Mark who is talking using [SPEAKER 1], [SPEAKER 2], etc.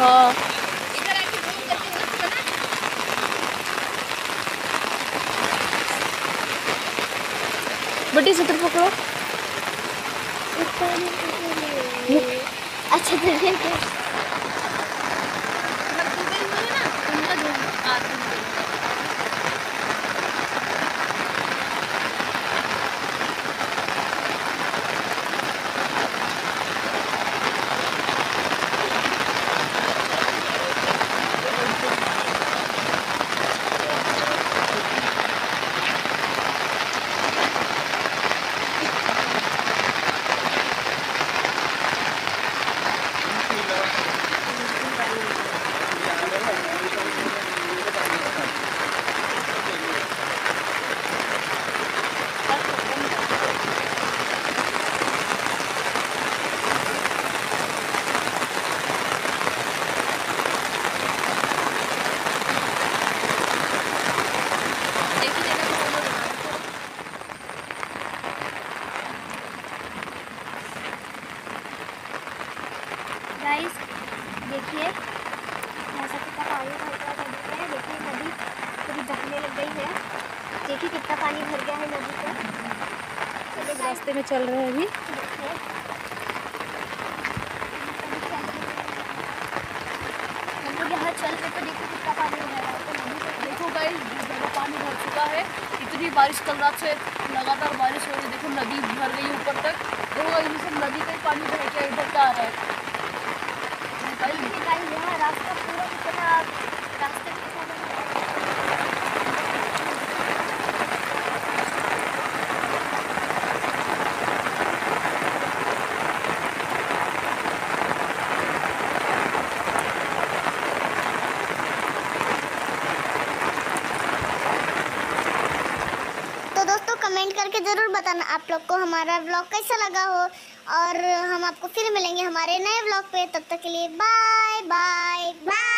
[SPEAKER 1] हाँ बेटी से पकड़ो।
[SPEAKER 2] अच्छा गाइस देखिए ऐसा कितना पानी भर गया नदी में देखिए नदी पूरी बहने लग गई है। देखिए कितना पानी भर गया है नदी पे। चलिए
[SPEAKER 1] रास्ते में चल रहे हैं अभी।
[SPEAKER 2] हम लोग यहाँ चल रहे तो देखिए कितना पानी भर रहा है। तो
[SPEAKER 1] देखो गाइस ज़्यादा पानी भर चुका है। इतनी बारिश कल रात से लगातार बारिश हो रही है। देखो नदी भर गई है ऊपर तक। देखो ये सब नदी का ही पानी भर के इधर का आ रहा है।
[SPEAKER 2] देखिए गाइस यहाँ रास्ता पूरा कितना रास्ते में कितना बना है। तो दोस्तों कमेंट करके ज़रूर बताना आप लोग को हमारा ब्लॉग कैसा लगा हो। और हम आपको फिर मिलेंगे हमारे नए ब्लॉग पे। तब तक के लिए बाय बाय बाय